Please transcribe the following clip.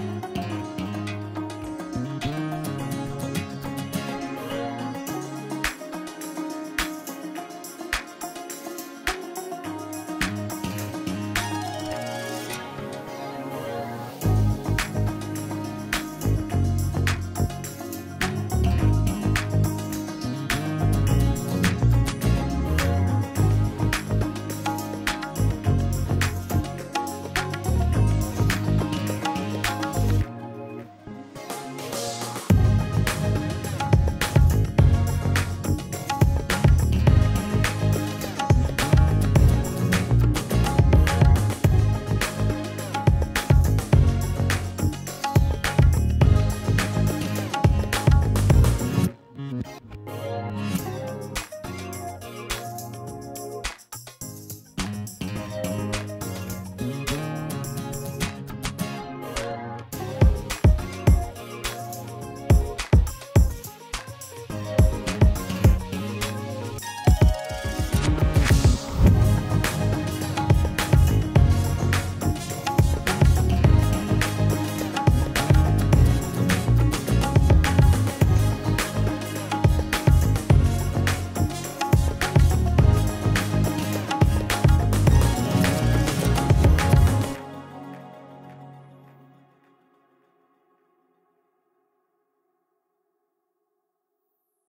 Bye.